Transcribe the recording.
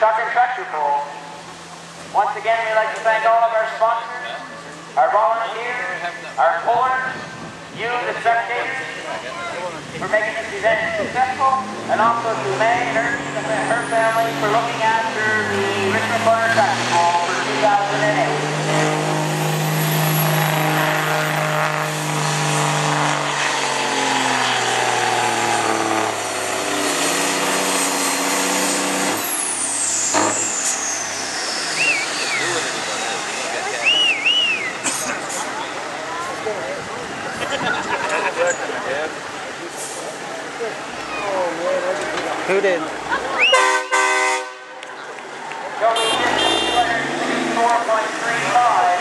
Truck and Tractor Pull. Once again, we'd like to thank all of our sponsors, our volunteers, our pullers, you, the spectators, for making this event successful, and also to May and her, her family for looking after the Richmond Corner Who did? Four point three five.